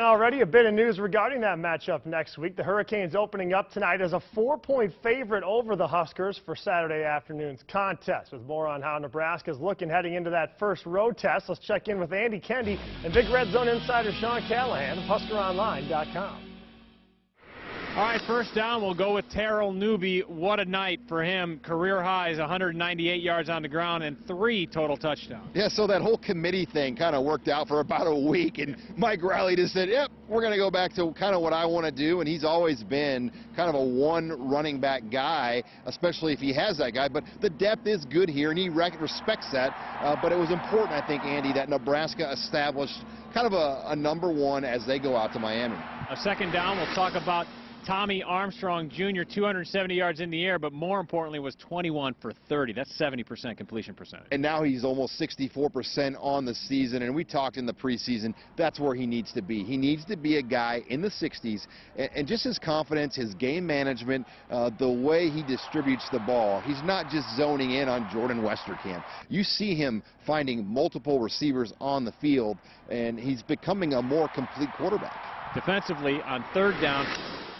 already. A bit of news regarding that matchup next week. The Hurricanes opening up tonight as a four-point favorite over the Huskers for Saturday afternoon's contest. With more on how Nebraska's looking heading into that first road test, let's check in with Andy Kendeigh and Big Red Zone insider Sean Callahan of HuskerOnline.com. All right, first down, we'll go with Terrell Newby. What a night for him. Career highs, 198 yards on the ground and three total touchdowns. Yeah, so that whole committee thing kind of worked out for about a week, and Mike Riley just said, yep, we're going to go back to kind of what I want to do, and he's always been kind of a one running back guy, especially if he has that guy, but the depth is good here, and he respects that, uh, but it was important, I think, Andy, that Nebraska established kind of a, a number one as they go out to Miami. A second down, we'll talk about Tommy Armstrong Jr., 270 yards in the air, but more importantly was 21 for 30. That's 70% completion percentage. And now he's almost 64% on the season, and we talked in the preseason, that's where he needs to be. He needs to be a guy in the 60s, and, and just his confidence, his game management, uh, the way he distributes the ball. He's not just zoning in on Jordan Westerkamp. You see him finding multiple receivers on the field, and he's becoming a more complete quarterback. Defensively, on third down,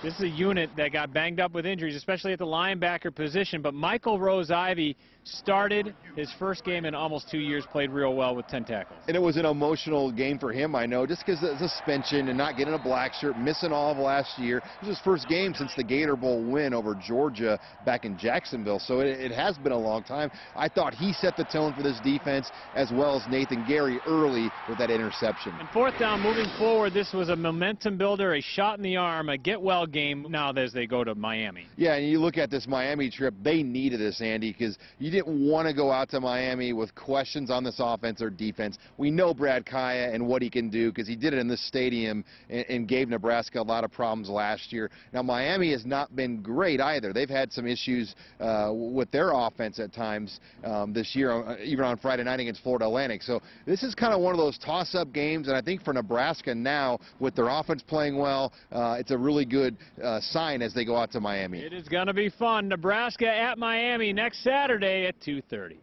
this is a unit that got banged up with injuries, especially at the linebacker position. But Michael Rose-Ivey started his first game in almost two years, played real well with 10 tackles. And it was an emotional game for him, I know, just because of the suspension and not getting a black shirt, missing all of last year. It was his first game since the Gator Bowl win over Georgia back in Jacksonville. So it, it has been a long time. I thought he set the tone for this defense as well as Nathan Gerry early with that interception. And fourth down, moving forward, this was a momentum builder, a shot in the arm, a get-well game now as they go to Miami. Yeah, and you look at this Miami trip, they needed this, Andy, because you didn't want to go out to Miami with questions on this offense or defense. We know Brad Kaaya and what he can do because he did it in this stadium and, and, gave Nebraska a lot of problems last year. Now, Miami has not been great either. They've had some issues uh, with their offense at times um, this year, uh, even on Friday night against Florida Atlantic. So this is kind of one of those toss-up games, and I think for Nebraska now, with their offense playing well, uh, it's a really good uh, sign as they go out to Miami. It is going to be fun. Nebraska at Miami next Saturday at 2.30.